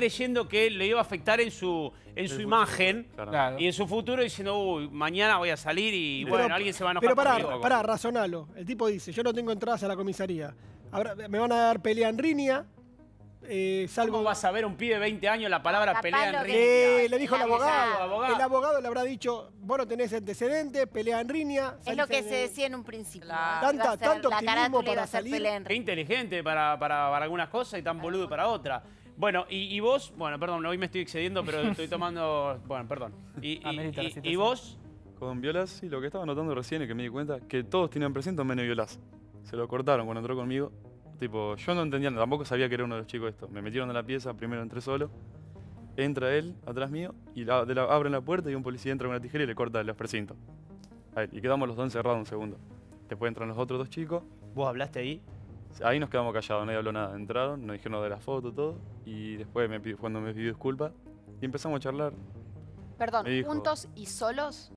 creyendo que le iba a afectar en su, en su imagen Claro. Y en su futuro diciendo, uy, mañana voy a salir y Pero- bueno, alguien se va a enojar Pero pará, conmigo. pará, razonalo. El tipo dice, yo no tengo entradas a la comisaría. Habrá- me van a dar pelea en Rinia. Eh, salgo... ¿Cómo vas a ver un pibe de 20 años la palabra pelea en ring? Eh, le dijo el El abogado. abogado. El abogado le habrá dicho, vos no tenés antecedentes, pelea en Rinia. Es lo que en se decía en un principio. Claro. Iba a Tanta- ser- tanto la optimismo para salir. pelea en Qué inteligente para, para- para algunas cosas y tan boludo para otras. Bueno, y, y vos, bueno, perdón, hoy me estoy excediendo, pero estoy tomando. Bueno, perdón. Y, y- vos, Con Violas, sí, lo que estaba notando recién y que me di cuenta, que todos tenían presente menos Violas. Se lo cortaron cuando entró conmigo. Tipo, yo no entendía, tampoco sabía que era uno de los chicos esto. Me metieron en la pieza, primero entré solo. Entra él atrás mío y la, de la- abren la puerta y un policía entra con una tijera y le corta los precintos. A él, y quedamos los dos encerrados un segundo. Después entran los otros dos chicos. vos hablaste ahí. Ahí nos quedamos callados, nadie habló nada. Entraron, nos dijeron de la foto, todo. Y después, me pidió- cuando me pidió disculpas, y empezamos a charlar. Perdón, Me dijo- ¿juntos y solos?